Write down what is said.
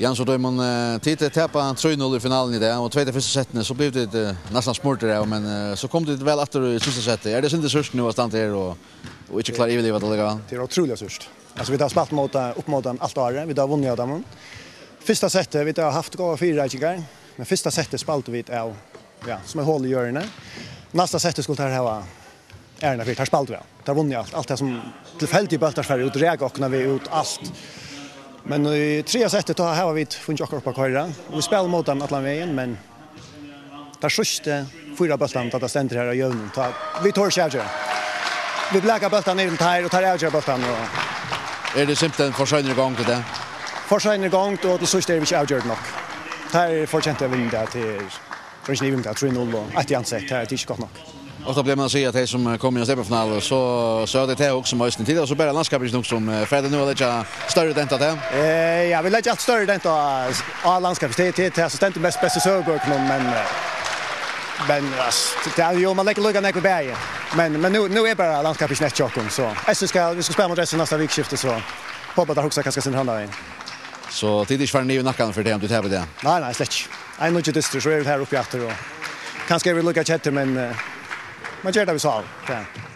Jan så då man uh, titta tappa 3-0 i finalen i det och tvåte första setet så blev det uh, nästan smortare men uh, så kom det väl efter i sista setet. Är det synd det sörst nu att stanna här och och inte klara överleva det lägga. Det är otroligt sörst. Alltså vi har spelat mot upp mot dem allt året. Vi har vunnit dem. Första setet vi har haft gåva fyra riktiga. Men första setet spalt vi ett av ja, som är hål i hörnet. Nästa setet skulle det här vara ärna för tar spalt vi. Tar vunnit allt allt det som tillfälligt bultar för ut räga och när vi ut allt Men i tre sättet då har vi funnit akkurat på köra. Vi spelar mot dem alla vägen men där sjuste fyra bollen att det ständer här och jövn. Ta vi tar charger. Vi blackar bollen ner till tire och tar charger bollen nu. är det simpelt för sjönre gång till det. För sjönre gång då till sjuste vi charger nog. Tar förtjänta vinna till Tror inte till vinner 3-0 och att jag ansett här är det inte gott nog. Och då blir man säga att det som kommer i semifinal så så det är också mest tid och så bara landskapet nog som Fredrik nu lägga större dent att det. Eh ja, vi lägger att större dent att all landskapet det det så det inte mest bästa sögbok men men men det är ju man lägger lugga ner på berget. Men men nu nu är bara landskapet snett chocken så. Så ska vi ska spela mot resten nästa vikskifte så. Hoppas att huxa kanske sin handa in. Så tid är för ny nackan för det om du tävlar det. Nej nej släck. Jag är nog inte dyster så är det här uppe efter då. Kanske vi lucka chatta men Manchete, pessoal. Tchau.